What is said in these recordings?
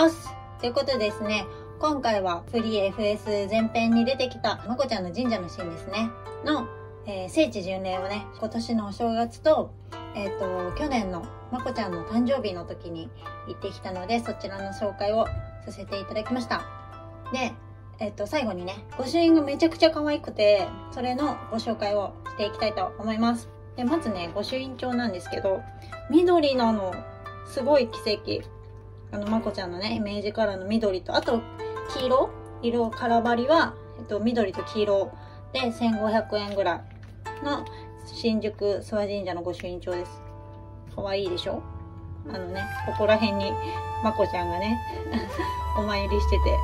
おすということでですね、今回はフリー FS 前編に出てきたまこちゃんの神社のシーンですね、の、えー、聖地巡礼をね、今年のお正月と、えっ、ー、と、去年のまこちゃんの誕生日の時に行ってきたので、そちらの紹介をさせていただきました。で、えっ、ー、と、最後にね、御朱印がめちゃくちゃ可愛くて、それのご紹介をしていきたいと思います。で、まずね、御朱印帳なんですけど、緑なの。すごい奇跡。あの、まこちゃんのね、イメージカラーの緑と、あと、黄色？色、カラバリは、えっと、緑と黄色で1500円ぐらいの新宿諏訪神社の御朱印帳です。かわいいでしょ？あのね、ここら辺にまこちゃんがね、お参りしてて、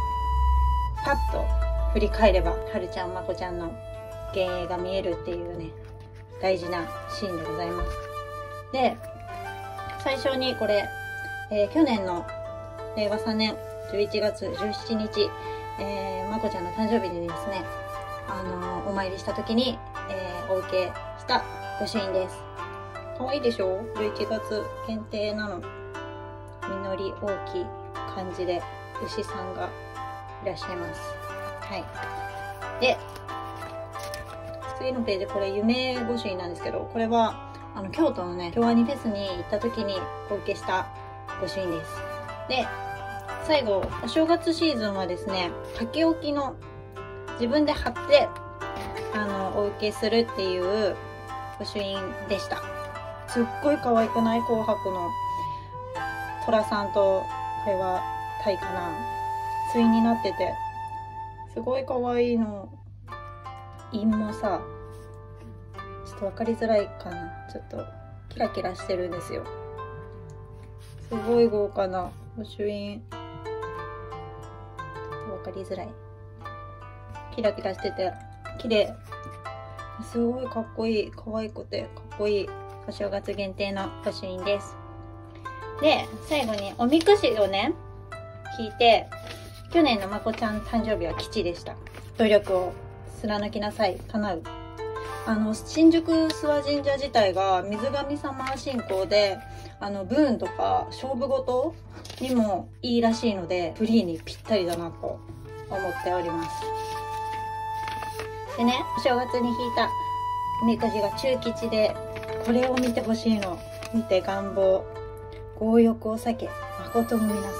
パッと振り返れば、はるちゃん、まこちゃんの幻影が見えるっていうね、大事なシーンでございます。で、最初にこれ、えー、去年の令和3年11月17日、えー、まこちゃんの誕生日にですね、あのー、お参りした時に、えー、お受けした御朱印です。可愛いでしょ ?11 月限定なの。実り大きい感じで牛さんがいらっしゃいます。はい。で、次のページ、これ夢御朱印なんですけど、これはあの、京都のね、京アニフェスに行った時にお受けした御朱印です。で、最後、お正月シーズンはですね、竹置きの自分で貼って、あの、お受けするっていう御朱印でした。すっごい可愛くない？紅白の虎さんと、これはタイかな？対になってて、すごい可愛いの。印もさ、ちょっと分かりづらいかなちょっとキラキラしてるんですよすごい豪華な御朱印りづらい。キラキラしてて綺麗。すごいかっこいい。可愛くてかっこいい。お正月限定の御朱印です。で最後におみくじをね聞いて去年のまこちゃん誕生日は吉でした。努力を貫きなさい。叶う。あの新宿諏訪神社自体が水神様信仰であのブーンとか勝負事にもいいらしいのでフリーにぴったりだなと思っております。でねお正月に引いたおみくじが中吉でこれを見てほしいの。見て願望。強欲を避け誠を見なさい。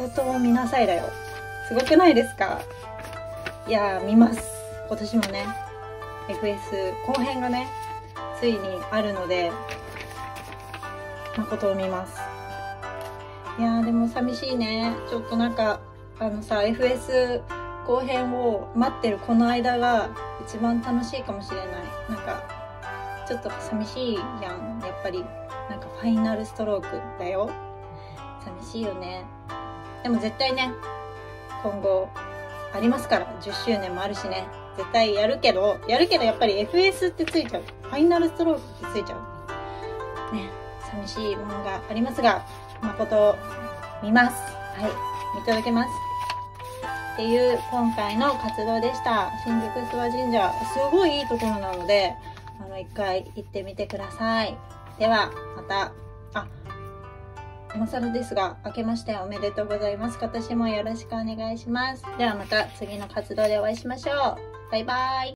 誠を見なさいだよ。すごくないですか？いや見ます。今年もね FS 後編がねついにあるので誠を見ます。いやでも寂しいね。ちょっとなんかあのさ FS 後編を待ってるこの間が一番楽しいかもしれないなんかちょっと寂しいやんやっぱりなんかファイナルストロークだよ寂しいよねでも絶対ね今後ありますから10周年もあるしね絶対やるけど、やるけどやっぱり FS ってついちゃう。ファイナルストロークってついちゃう。ね、寂しいものがありますが、誠見ます。はい、見届けます。っていう今回の活動でした。新宿諏訪神社、すごいいいところなので、あの、一回行ってみてください。では、また、あ、今更ですが、明けましておめでとうございます。今年もよろしくお願いします。ではまた次の活動でお会いしましょう。バイバイ。